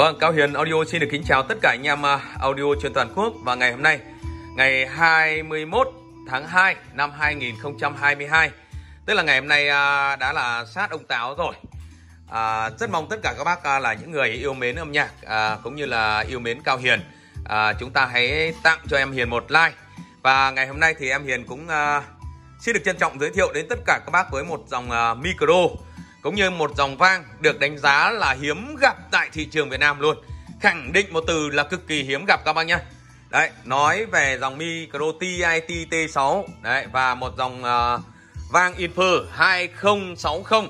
Vâng, Cao Hiền Audio xin được kính chào tất cả anh em à, audio trên toàn quốc. Và ngày hôm nay ngày 21 tháng 2 năm 2022 tức là ngày hôm nay à, đã là sát ông Táo rồi. À, rất mong tất cả các bác à, là những người yêu mến âm nhạc à, cũng như là yêu mến Cao Hiền à, chúng ta hãy tặng cho em Hiền một like. Và ngày hôm nay thì em Hiền cũng à, xin được trân trọng giới thiệu đến tất cả các bác với một dòng à, micro cũng như một dòng vang được đánh giá là hiếm gặp tại thị trường Việt Nam luôn. Khẳng định một từ là cực kỳ hiếm gặp các bác nhé đấy nói về dòng micro TIT T6 đấy và một dòng uh, vang Infer 2060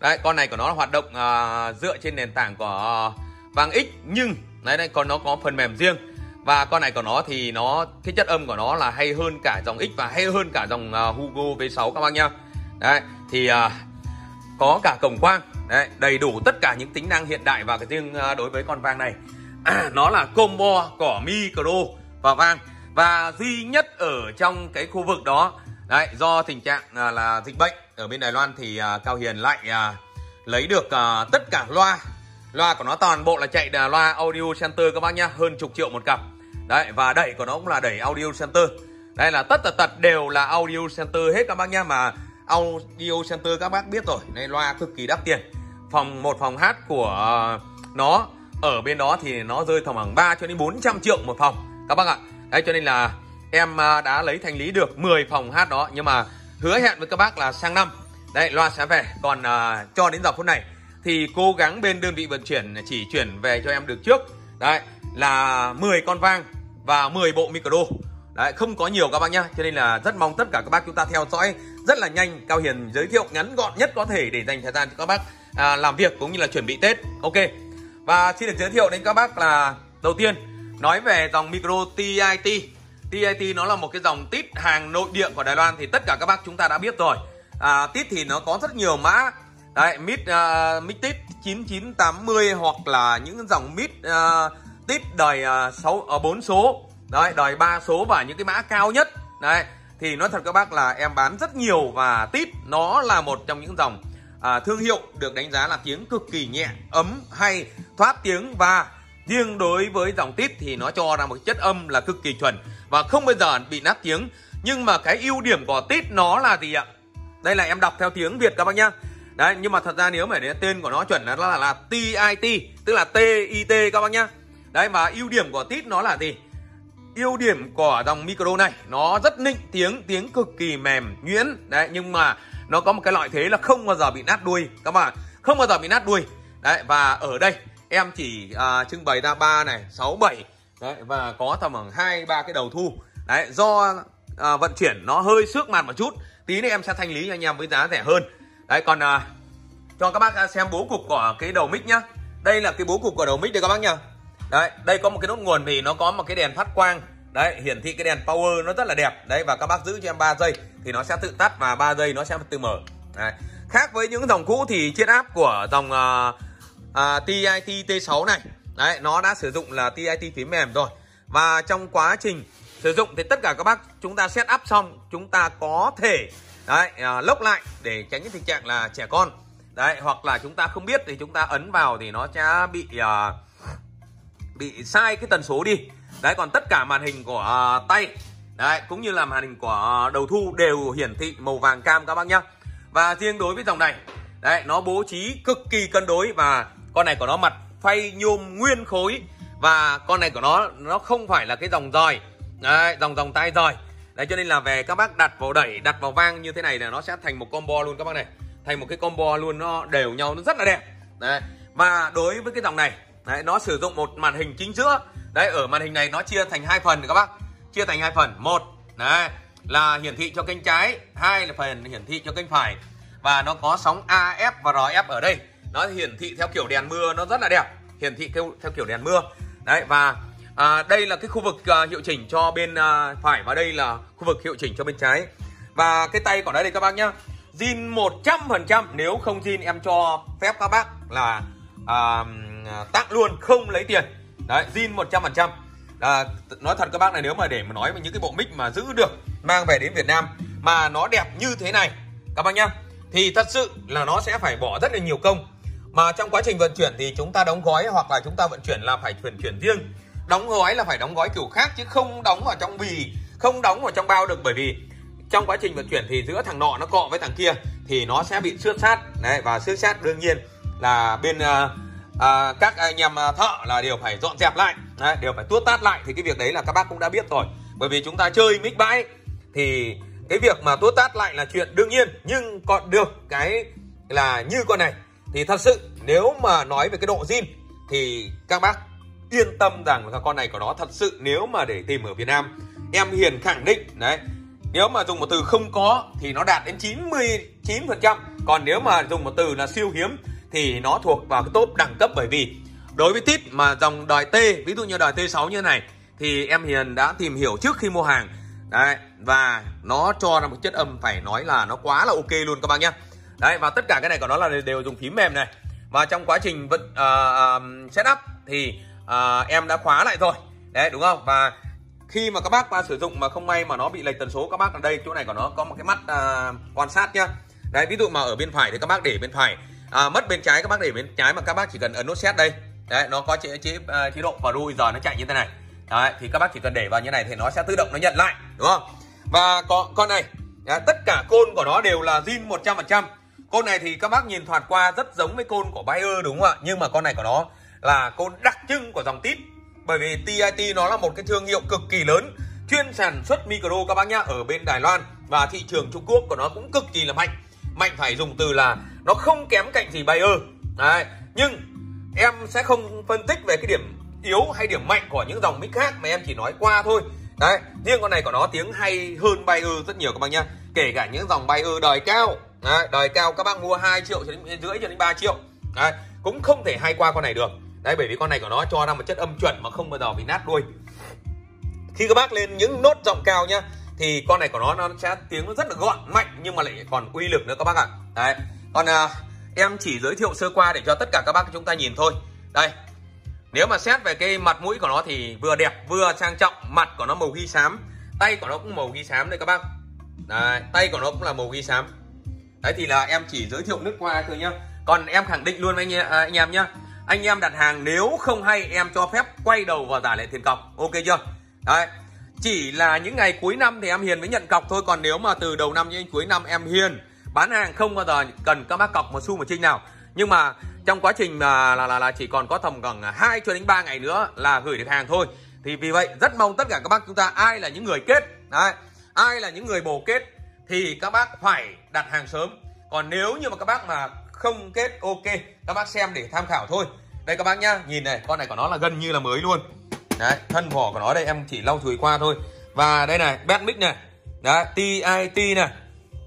đấy con này của nó là hoạt động uh, dựa trên nền tảng của uh, vang X nhưng đấy đây còn nó có phần mềm riêng. Và con này của nó thì nó cái chất âm của nó là hay hơn cả dòng X và hay hơn cả dòng uh, Hugo V6 các bác nhá. Đấy thì uh, có cả cổng quang. Đấy, đầy đủ tất cả những tính năng hiện đại và cái riêng à, đối với con vang này. À, nó là combo cỏ micro và vang. Và duy nhất ở trong cái khu vực đó đấy do tình trạng à, là dịch bệnh ở bên Đài Loan thì à, Cao Hiền lại à, lấy được à, tất cả loa. Loa của nó toàn bộ là chạy là loa audio center các bác nhá hơn chục triệu một cặp. Đấy và đẩy của nó cũng là đẩy audio center. Đây là tất tật tật đều là audio center hết các bác nhá mà audio center các bác biết rồi. Này loa cực kỳ đắt tiền. Phòng một phòng hát của ờ, nó ở bên đó thì nó rơi tầm khoảng 3 cho đến 400 triệu một phòng. Các bác ạ. Đấy cho nên là em ờ, đã lấy thành lý được 10 phòng hát đó nhưng mà hứa hẹn với các bác là sang năm. Đây loa sẽ về. Còn uh, cho đến giờ phút này thì cố gắng bên đơn vị vận chuyển chỉ chuyển về cho em được trước. Đấy là 10 con vang và 10 bộ micro. Đấy không có nhiều các bác nhá. Cho nên là rất mong tất cả các bác chúng ta theo dõi rất là nhanh. Cao hiền giới thiệu ngắn gọn nhất có thể để dành thời gian cho các bác à, làm việc cũng như là chuẩn bị tết. Ok. Và xin được giới thiệu đến các bác là đầu tiên nói về dòng micro TIT TIT nó là một cái dòng tít hàng nội địa của Đài Loan thì tất cả các bác chúng ta đã biết rồi. À, tít thì nó có rất nhiều mã. Đấy mid uh, mid tít 9980 hoặc là những dòng mid uh, à, tít đời uh, 6 uh, 4 số. Đấy đời 3 số và những cái mã cao nhất. Đấy thì nói thật các bác là em bán rất nhiều và tít nó là một trong những dòng à, thương hiệu được đánh giá là tiếng cực kỳ nhẹ ấm hay thoát tiếng. Và riêng đối với dòng tít thì nó cho ra một chất âm là cực kỳ chuẩn và không bao giờ bị nát tiếng. Nhưng mà cái ưu điểm của tít nó là gì ạ? Đây là em đọc theo tiếng việt các bác nhá. Đấy nhưng mà thật ra nếu mà đến tên của nó chuẩn là là, là TIT tức là TIT các bác nhá. Đấy mà ưu điểm của tít nó là gì? Ưu điểm của dòng micro này nó rất nịnh tiếng tiếng cực kỳ mềm nhuyễn. Đấy nhưng mà nó có một cái lợi thế là không bao giờ bị nát đuôi. Các bạn không bao giờ bị nát đuôi. Đấy và ở đây em chỉ à, trưng bày ra ba này sáu bảy. Đấy và có tầm khoảng hai ba cái đầu thu. Đấy do à, vận chuyển nó hơi xước màn một chút tí nữa em sẽ thanh lý cho anh em với giá rẻ hơn. Đấy còn à, cho các bác xem bố cục của cái đầu mic nhá. Đây là cái bố cục của đầu mic đây các bác nhá đấy đây có một cái nút nguồn thì nó có một cái đèn phát quang. Đấy hiển thị cái đèn power nó rất là đẹp. Đấy và các bác giữ cho em 3 giây thì nó sẽ tự tắt và 3 giây nó sẽ tự mở. Đấy. khác với những dòng cũ thì chiếc áp của dòng ờ, ờ, uh, uh, TIT T6 này đấy nó đã sử dụng là TIT phím mềm rồi. Và trong quá trình sử dụng thì tất cả các bác chúng ta set up xong chúng ta có thể đấy uh, lốc lại để tránh tình trạng là trẻ con. Đấy hoặc là chúng ta không biết thì chúng ta ấn vào thì nó sẽ bị uh, bị sai cái tần số đi. Đấy còn tất cả màn hình của uh, tay đấy cũng như là màn hình của uh, đầu thu đều hiển thị màu vàng cam các bác nhá. Và riêng đối với dòng này đấy nó bố trí cực kỳ cân đối và con này của nó mặt phay nhôm nguyên khối. Và con này của nó nó không phải là cái dòng roi đấy, dòng dòng tay roi. Đấy cho nên là về các bác đặt vào đẩy đặt vào vang như thế này là nó sẽ thành một combo luôn các bác này. Thành một cái combo luôn nó đều nhau nó rất là đẹp. Đấy và đối với cái dòng này đấy nó sử dụng một màn hình chính giữa. Đấy ở màn hình này nó chia thành hai phần các bác. Chia thành hai phần. Một đấy là hiển thị cho kênh trái. Hai là phần hiển thị cho kênh phải. Và nó có sóng AF và RF ở đây. Nó hiển thị theo kiểu đèn mưa nó rất là đẹp. Hiển thị theo, theo kiểu đèn mưa. Đấy và à, đây là cái khu vực à, hiệu chỉnh cho bên à, phải. Và đây là khu vực hiệu chỉnh cho bên trái. Và cái tay của đây các bác nhá. Zin 100% nếu không zin em cho phép các bác là à, À, tặng luôn không lấy tiền. Đấy zin 100% à, nói thật các bác này nếu mà để mà nói về những cái bộ mic mà giữ được mang về đến Việt Nam mà nó đẹp như thế này các bác nhá thì thật sự là nó sẽ phải bỏ rất là nhiều công. Mà trong quá trình vận chuyển thì chúng ta đóng gói hoặc là chúng ta vận chuyển là phải chuyển chuyển riêng. Đóng gói là phải đóng gói kiểu khác chứ không đóng vào trong bì không đóng vào trong bao được. Bởi vì trong quá trình vận chuyển thì giữa thằng nọ nó cọ với thằng kia thì nó sẽ bị xước sát. Đấy và xước sát đương nhiên là bên uh, à, các à, anh em à, thợ là đều phải dọn dẹp lại đấy, đều phải tuốt tát lại thì cái việc đấy là các bác cũng đã biết rồi. Bởi vì chúng ta chơi mic bãi thì cái việc mà tuốt tát lại là chuyện đương nhiên nhưng còn được cái là như con này. Thì thật sự nếu mà nói về cái độ zin thì các bác yên tâm rằng là con này của nó thật sự nếu mà để tìm ở Việt Nam em Hiền khẳng định đấy nếu mà dùng một từ không có thì nó đạt đến 99% còn nếu mà dùng một từ là siêu hiếm thì nó thuộc vào cái top đẳng cấp bởi vì đối với tip mà dòng đòi T ví dụ như đòi T6 như này thì em Hiền đã tìm hiểu trước khi mua hàng. Đấy và nó cho ra một chất âm phải nói là nó quá là ok luôn các bạn nhé đấy và tất cả cái này của nó là đều dùng phím mềm này. Và trong quá trình vận à, à, uh, uh, setup thì uh, em đã khóa lại rồi. Đấy đúng không? Và khi mà các bác mà sử dụng mà không may mà nó bị lệch tần số các bác ở đây chỗ này của nó có một cái mắt uh, quan sát nhá. Đấy ví dụ mà ở bên phải thì các bác để bên phải à, mất bên trái các bác để bên trái mà các bác chỉ cần ấn nút set đây. Đấy nó có chế chế uh, chế độ và đuôi giờ nó chạy như thế này. Đấy thì các bác chỉ cần để vào như này thì nó sẽ tự động nó nhận lại đúng không? Và có con này đấy, tất cả côn của nó đều là zin 100% côn này thì các bác nhìn thoạt qua rất giống với côn của Bayer đúng không ạ? Nhưng mà con này của nó là côn đặc trưng của dòng tít. Bởi vì TIT nó là một cái thương hiệu cực kỳ lớn chuyên sản xuất micro các bác nhá ở bên Đài Loan. Và thị trường Trung Quốc của nó cũng cực kỳ là mạnh mạnh phải dùng từ là nó không kém cạnh gì Bayer. Đấy nhưng em sẽ không phân tích về cái điểm yếu hay điểm mạnh của những dòng mic khác mà em chỉ nói qua thôi. Đấy riêng con này của nó tiếng hay hơn Bayer rất nhiều các bác nhá. Kể cả những dòng Bayer đời cao. Đấy, đời cao các bác mua 2 triệu cho đến rưỡi cho đến 3 triệu. Đấy cũng không thể hay qua con này được. Đấy bởi vì con này của nó cho ra một chất âm chuẩn mà không bao giờ bị nát đuôi. Khi các bác lên những nốt giọng cao nhá thì con này của nó nó sẽ tiếng nó rất là gọn mạnh nhưng mà lại còn uy lực nữa các bác ạ. Đấy. Còn à, em chỉ giới thiệu sơ qua để cho tất cả các bác chúng ta nhìn thôi. Đây. Nếu mà xét về cái mặt mũi của nó thì vừa đẹp vừa trang trọng mặt của nó màu ghi xám tay của nó cũng màu ghi xám đây các bác. Đấy, tay của nó cũng là màu ghi xám. Đấy thì là em chỉ giới thiệu nước qua thôi nhá. Còn em khẳng định luôn với anh, à, anh em nhá. Anh em đặt hàng nếu không hay em cho phép quay đầu và trả lại tiền cọc. Ok chưa? Đấy chỉ là những ngày cuối năm thì em hiền mới nhận cọc thôi còn nếu mà từ đầu năm đến cuối năm em hiền bán hàng không bao giờ cần các bác cọc một xu một trinh nào. Nhưng mà trong quá trình là là là, là chỉ còn có tầm khoảng 2 cho đến 3 ngày nữa là gửi được hàng thôi. Thì vì vậy rất mong tất cả các bác chúng ta ai là những người kết đấy ai là những người bổ kết thì các bác phải đặt hàng sớm. Còn nếu như mà các bác mà không kết ok các bác xem để tham khảo thôi. Đây các bác nhá nhìn này con này của nó là gần như là mới luôn đấy thân vỏ của nó đây em chỉ lau chùi qua thôi. Và đây này bad mic này. Đấy TIT này.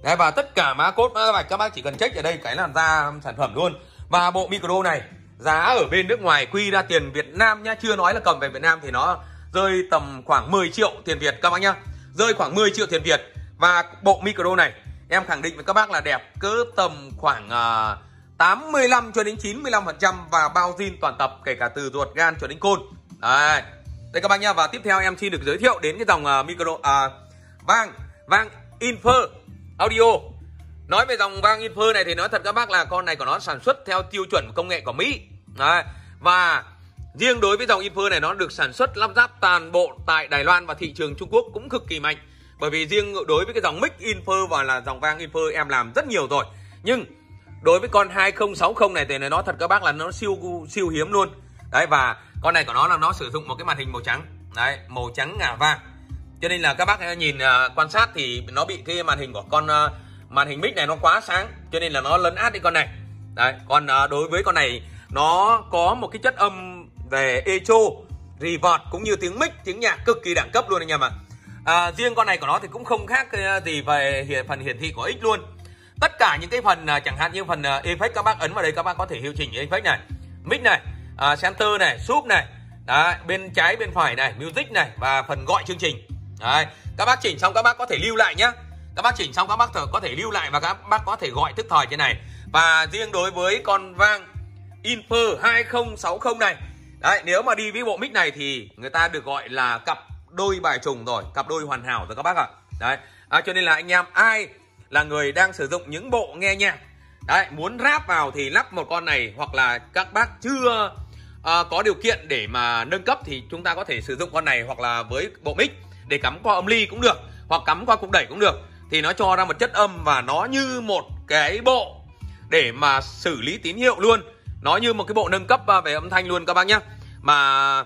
Đấy và tất cả mã cốt mã vạch các bác chỉ cần check ở đây cái là ra sản phẩm luôn. Và bộ micro này giá ở bên nước ngoài quy ra tiền Việt Nam nhá. Chưa nói là cầm về Việt Nam thì nó rơi tầm khoảng 10 triệu tiền Việt các bác nhá. Rơi khoảng 10 triệu tiền Việt. Và bộ micro này em khẳng định với các bác là đẹp cỡ tầm khoảng à, uh, 85 cho đến 95% và bao zin toàn tập kể cả từ ruột gan cho đến côn. Đấy. Đây các bác nhá và tiếp theo em xin được giới thiệu đến cái dòng uh, micro à, vang vang Infer audio. Nói về dòng vang Infer này thì nói thật các bác là con này của nó sản xuất theo tiêu chuẩn công nghệ của Mỹ. Đấy. Và riêng đối với dòng Infer này nó được sản xuất lắp ráp toàn bộ tại Đài Loan và thị trường Trung Quốc cũng cực kỳ mạnh. Bởi vì riêng đối với cái dòng mic Infer và là dòng vang Infer em làm rất nhiều rồi. Nhưng đối với con 2060 này thì nói thật các bác là nó siêu siêu hiếm luôn đấy và con này của nó là nó sử dụng một cái màn hình màu trắng. Đấy màu trắng ngả vàng cho nên là các bác nhìn uh, quan sát thì nó bị cái màn hình của con uh, màn hình mic này nó quá sáng. Cho nên là nó lấn át đi con này. Đấy còn uh, à, đối với con này nó có một cái chất âm về echo reverb cũng như tiếng mic tiếng nhạc cực kỳ đẳng cấp luôn anh em ạ. À, riêng con này của nó thì cũng không khác gì về hiện phần hiển thị của x luôn. Tất cả những cái phần chẳng hạn như phần effect các bác ấn vào đây các bác có thể hiệu chỉnh effect này. Mic này à, center này sub này Đấy, bên trái bên phải này music này và phần gọi chương trình Đấy, các bác chỉnh xong các bác có thể lưu lại nhé. các bác chỉnh xong các bác có thể lưu lại và các bác có thể gọi tức thời trên này và riêng đối với con vang Infer 2060 này Đấy, nếu mà đi với bộ mic này thì người ta được gọi là cặp đôi bài trùng rồi, cặp đôi hoàn hảo rồi các bác ạ. Đấy, à, cho nên là anh em ai là người đang sử dụng những bộ nghe nhạc đấy muốn ráp vào thì lắp một con này hoặc là các bác chưa à, có điều kiện để mà nâng cấp thì chúng ta có thể sử dụng con này hoặc là với bộ mic để cắm qua âm ly cũng được hoặc cắm qua cục đẩy cũng được. Thì nó cho ra một chất âm và nó như một cái bộ để mà xử lý tín hiệu luôn. Nó như một cái bộ nâng cấp à, về âm thanh luôn các bác nhé mà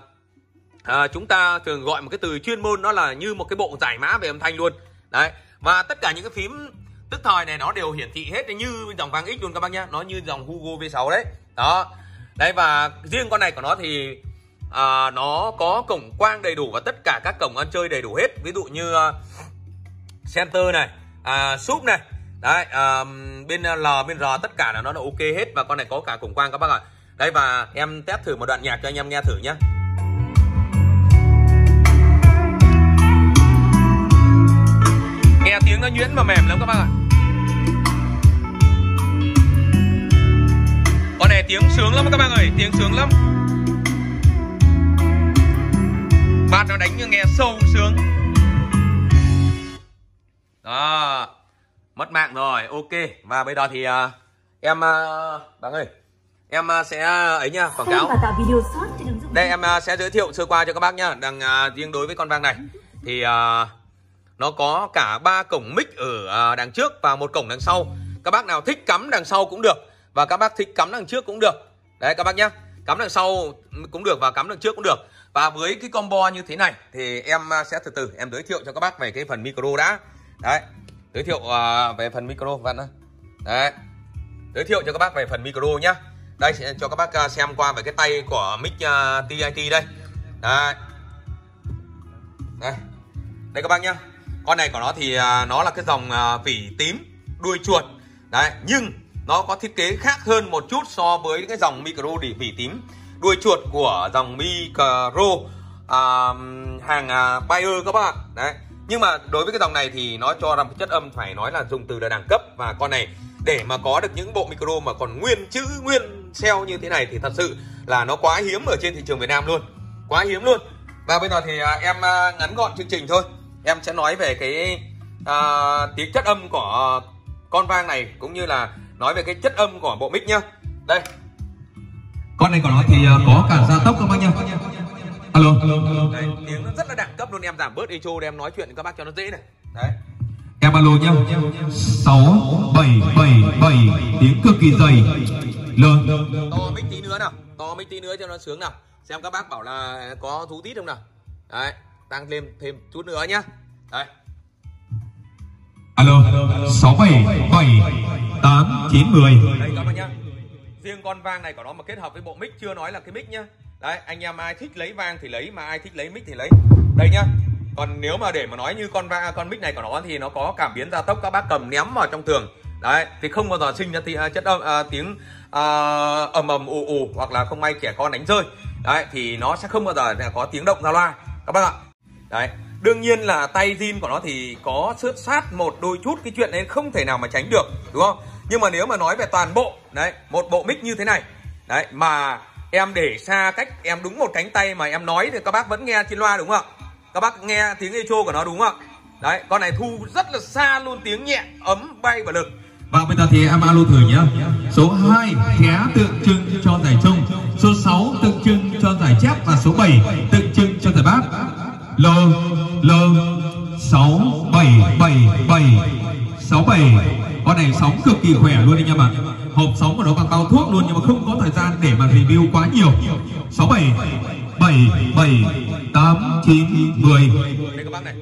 à, chúng ta thường gọi một cái từ chuyên môn nó là như một cái bộ giải mã về âm thanh luôn. Đấy và tất cả những cái phím tức thời này nó đều hiển thị hết như dòng vang X luôn các bác nhé nó như dòng Hugo V6 đấy. Đó đấy và riêng con này của nó thì à, nó có cổng quang đầy đủ và tất cả các cổng ăn chơi đầy đủ hết. Ví dụ như uh, center này à, súp này. Đấy à, bên à, L bên R tất cả là nó là ok hết và con này có cả cổng quang các bác ạ. Đây và em test thử một đoạn nhạc cho anh em nghe thử nhé nghe tiếng nó nhuyễn và mềm lắm các bác ạ. Các bác ơi tiếng sướng lắm. Bát nó đánh như nghe sâu sướng. Đó mất mạng rồi ok. Và bây giờ thì uh, em uh, bạn ơi em uh, sẽ ấy nhá quảng cáo. đây em uh, sẽ giới thiệu sơ qua cho các bác nhá đằng uh, riêng đối với con vang này. Thì uh, nó có cả ba cổng mic ở uh, đằng trước và một cổng đằng sau. Các bác nào thích cắm đằng sau cũng được và các bác thích cắm đằng trước cũng được đấy các bác nhá. Cắm đằng sau cũng được và cắm đằng trước cũng được. Và với cái combo như thế này thì em à, sẽ từ từ em giới thiệu cho các bác về cái phần micro đã. Đấy giới thiệu uh, về phần micro vâng đấy giới thiệu cho các bác về phần micro nhá. Đây sẽ cho các bác à, xem qua về cái tay của mic uh, TIT đây. Đấy. Đây. Đây các bác nhá. Con này của nó thì uh, nó là cái dòng uh, vỉ tím đuôi chuột. Đấy nhưng nó có thiết kế khác hơn một chút so với cái dòng micro để vỉ tím. Đuôi chuột của dòng micro à, hàng à, Bayer các bạn đấy. Nhưng mà đối với cái dòng này thì nó cho ra một chất âm phải nói là dùng từ là đẳng cấp. Và con này để mà có được những bộ micro mà còn nguyên chữ nguyên cell như thế này thì thật sự là nó quá hiếm ở trên thị trường Việt Nam luôn. Quá hiếm luôn. Và bây giờ thì à, em à, ngắn gọn chương trình thôi. Em sẽ nói về cái à, tiếng chất âm của con vang này cũng như là nói về cái chất âm của bộ mic nhá. Đây. Con này của nó thì à, có cả gia tốc các bác nhá. Alo. Alo Đấy, tiếng nó rất là đẳng cấp luôn em giảm bớt echo để em nói chuyện với các bác cho nó dễ này. Đấy. Em alo nhá. Sáu bảy bảy bảy. Tiếng cực kỳ dày. Lớn to mic tí nữa nào. To mic tí nữa cho nó sướng nào. Xem các bác bảo là có thú tít không nào. Đấy tăng thêm thêm chút nữa nhá. Đấy alo sáu bảy bảy tám chín mười. Riêng con vang này của nó mà kết hợp với bộ mic chưa nói là cái mic nhá. Đấy anh em ai thích lấy vang thì lấy mà ai thích lấy mic thì lấy. Đây nhá. Còn nếu mà để mà nói như con va con mic này của nó thì nó có cảm biến gia tốc các bác cầm ném vào trong tường. Đấy thì không bao giờ sinh ra thì, à, chất âm à, tiếng à, ầm ầm ù ù hoặc là không may trẻ con đánh rơi. Đấy thì nó sẽ không bao giờ có tiếng động ra loa. Các bác ạ. Đấy đương nhiên là tay zin của nó thì có xước sát một đôi chút, cái chuyện đấy không thể nào mà tránh được, đúng không? Nhưng mà nếu mà nói về toàn bộ, đấy, một bộ mic như thế này, đấy, mà em để xa cách, em đúng một cánh tay mà em nói thì các bác vẫn nghe trên loa, đúng không ạ? Các bác nghe tiếng echo của nó, đúng không ạ? Đấy, con này thu rất là xa luôn, tiếng nhẹ, ấm, bay và lực. Và bây giờ thì em alo thử nhá. Số 2 khé tượng trưng cho giải chung số 6 tượng trưng cho giải chép. Và số 7 tượng trưng cho giải bát. L l 6 7 7 7 6 7 con này sóng cực kỳ khỏe luôn anh em ạ. Hộp sóng của nó bằng bao thuốc luôn nhưng mà không có thời gian để mà review quá nhiều. 67 7 7 8 9 10 đây các bác này.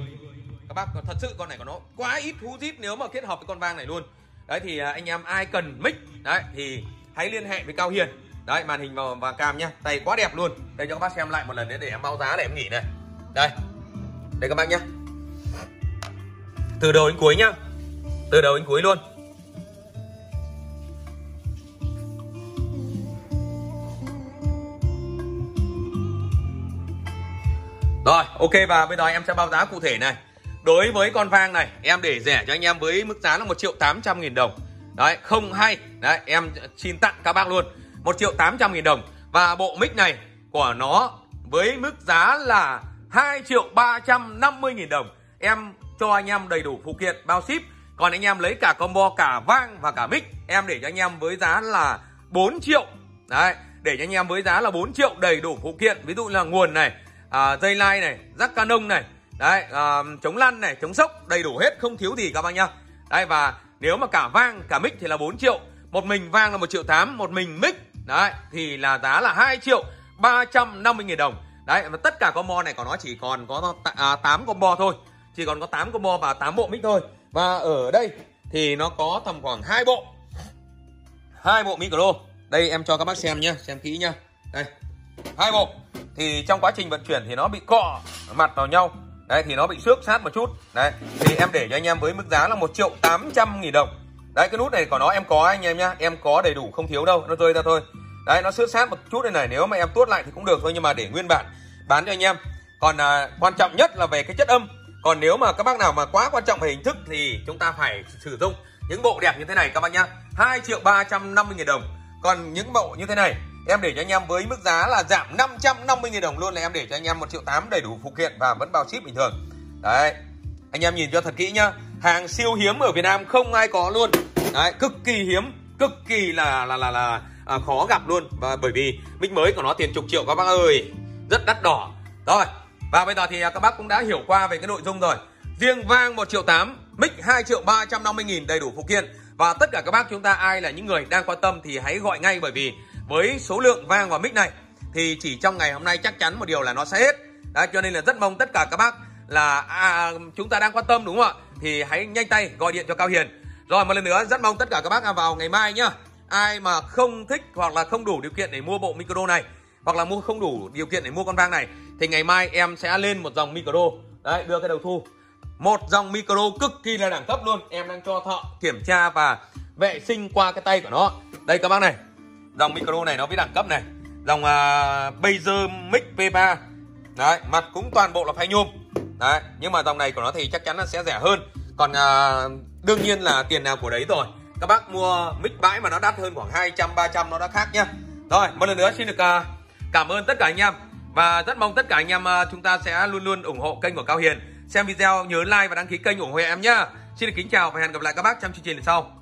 Các bác, thật sự con này của nó quá ít hú zip nếu mà kết hợp với con vang này luôn. Đấy thì à, anh em ai cần mic, đấy, thì hãy liên hệ với cao hiền. Đấy, màn hình màu vàng cam nhá. Tay quá đẹp luôn. Đây, cho các bác xem lại một lần nữa để em báo giá để em nghỉ này đây đây các bác nhá từ đầu đến cuối nhá từ đầu đến cuối luôn Rồi, ok và bây giờ em sẽ báo giá cụ thể này. Đối với con vang này, em để rẻ cho anh em với mức giá là 1 triệu 800 nghìn đồng. Đấy, không hay. Đấy, em xin tặng các bác luôn. 1 triệu 800 nghìn đồng. Và bộ mic này của nó với mức giá là 2 triệu 350 nghìn đồng. Em cho anh em đầy đủ phụ kiện bao ship. Còn anh em lấy cả combo cả vang và cả mic. Em để cho anh em với giá là 4 triệu. Đấy để cho anh em với giá là 4 triệu đầy đủ phụ kiện. Ví dụ là nguồn này à, dây lai này rắc canon này đấy à, chống lăn này chống sốc đầy đủ hết không thiếu gì các bác nhá. Đấy và nếu mà cả vang cả mic thì là 4 triệu. Một mình vang là một triệu tám một mình mic. Đấy thì là giá là 2 triệu 350 nghìn đồng đấy và tất cả combo này của nó chỉ còn có à, 8 combo thôi. Chỉ còn có 8 combo và 8 bộ mic thôi. Và ở đây thì nó có tầm khoảng hai bộ. Hai bộ micro đây em cho các bác xem nhé xem kỹ nhá. Đây hai bộ. Thì trong quá trình vận chuyển thì nó bị cọ mặt vào nhau. Đấy thì nó bị xước sát một chút. Đấy thì em để cho anh em với mức giá là một triệu tám trăm nghìn đồng. Đấy cái nút này của nó em có anh em nhá. Em có đầy đủ không thiếu đâu. Nó rơi ra thôi đấy nó xước sát một chút đây này nếu mà em tuốt lại thì cũng được thôi nhưng mà để nguyên bản bán cho anh em. Còn à, quan trọng nhất là về cái chất âm. Còn nếu mà các bác nào mà quá quan trọng về hình thức thì chúng ta phải sử dụng những bộ đẹp như thế này các bác nhá. 2 triệu 350 nghìn đồng. Còn những bộ như thế này em để cho anh em với mức giá là giảm 550 nghìn đồng luôn là em để cho anh em 1 triệu 8 đầy đủ phụ kiện và vẫn bao ship bình thường. Đấy anh em nhìn cho thật kỹ nhá. Hàng siêu hiếm ở Việt Nam không ai có luôn. Đấy cực kỳ hiếm cực kỳ là là là là à, khó gặp luôn. Và bởi vì mic mới của nó tiền chục triệu các bác ơi. Rất đắt đỏ. Rồi và bây giờ thì à, các bác cũng đã hiểu qua về cái nội dung rồi. Riêng vang 1 triệu 8 mic 2 triệu 350 nghìn đầy đủ phụ kiện. Và tất cả các bác chúng ta ai là những người đang quan tâm thì hãy gọi ngay bởi vì với số lượng vang và mic này thì chỉ trong ngày hôm nay chắc chắn một điều là nó sẽ hết. Đấy, cho nên là rất mong tất cả các bác là à, chúng ta đang quan tâm đúng không ạ? Thì hãy nhanh tay gọi điện cho Cao Hiền. Rồi một lần nữa rất mong tất cả các bác à, vào ngày mai nhá ai mà không thích hoặc là không đủ điều kiện để mua bộ micro này hoặc là mua không đủ điều kiện để mua con vang này thì ngày mai em sẽ lên một dòng micro đấy đưa cái đầu thu. Một dòng micro cực kỳ là đẳng cấp luôn. Em đang cho thợ kiểm tra và vệ sinh qua cái tay của nó. Đây các bác này dòng micro này nó với đẳng cấp này. Dòng à, uh, Baser Mic P3 đấy mặt cũng toàn bộ là phay nhôm. Đấy nhưng mà dòng này của nó thì chắc chắn là sẽ rẻ hơn. Còn uh, đương nhiên là tiền nào của đấy rồi các bác mua mic bãi mà nó đắt hơn khoảng 200 300 nó đã khác nhá. Rồi, một lần nữa xin được à, cảm ơn tất cả anh em. Và rất mong tất cả anh em à, chúng ta sẽ luôn luôn ủng hộ kênh của Cao Hiền. Xem video, nhớ like và đăng ký kênh ủng hộ em nhá. Xin được kính chào và hẹn gặp lại các bác trong chương trình lần sau.